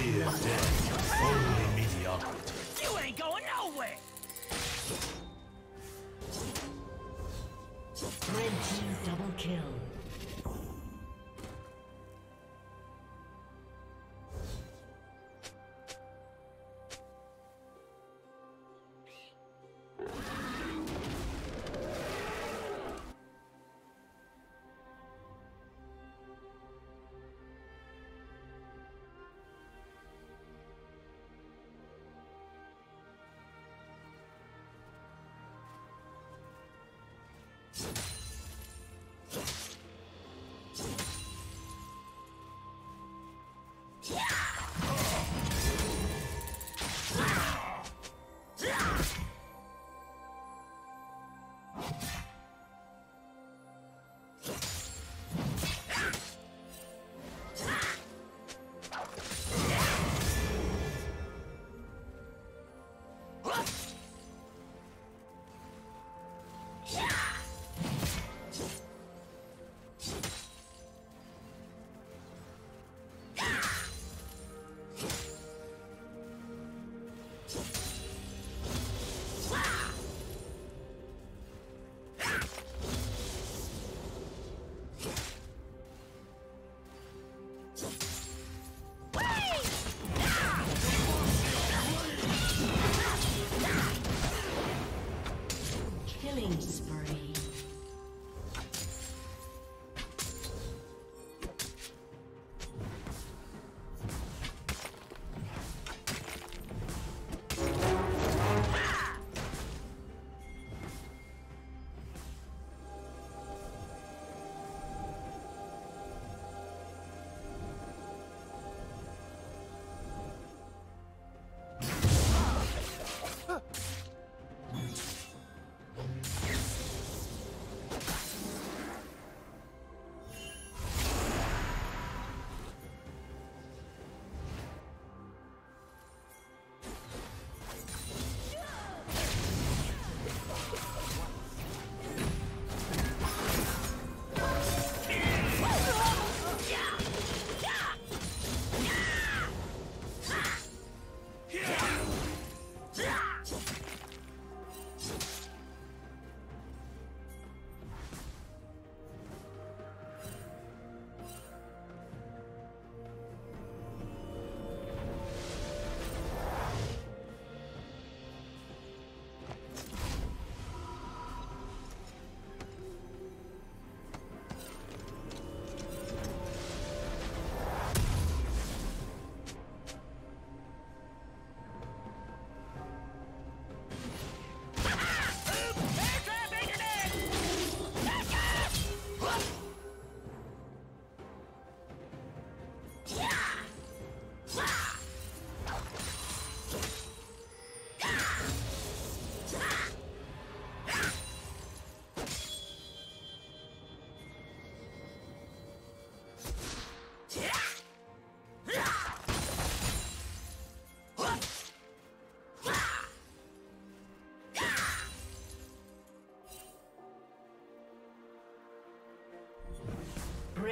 fear death, only Killing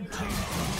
Red team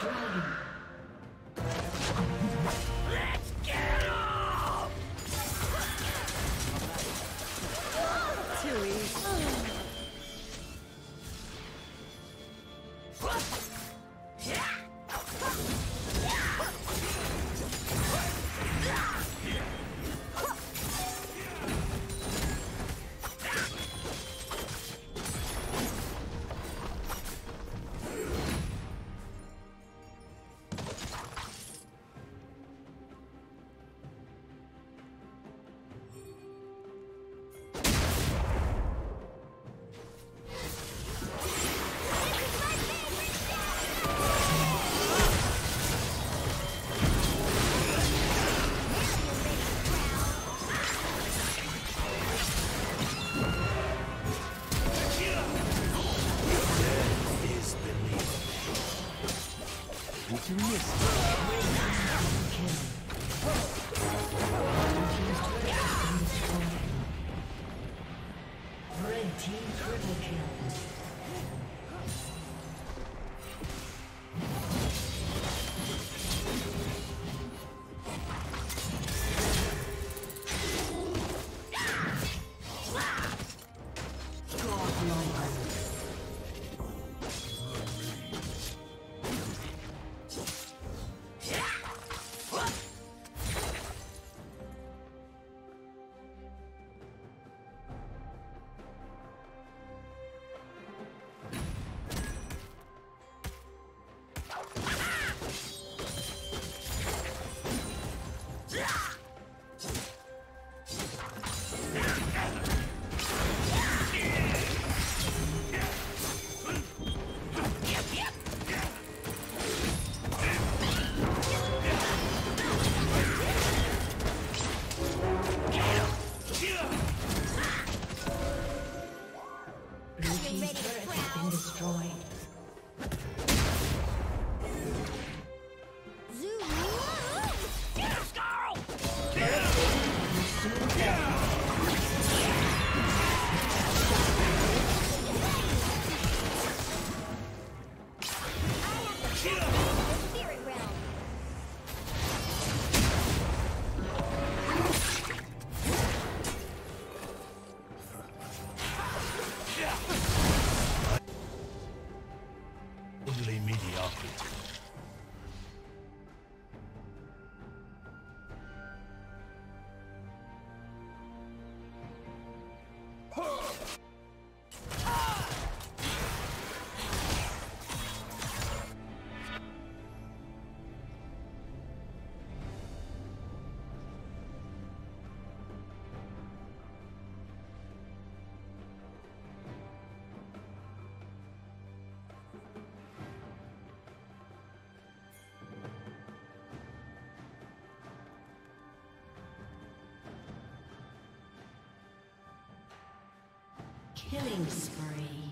Killing spree.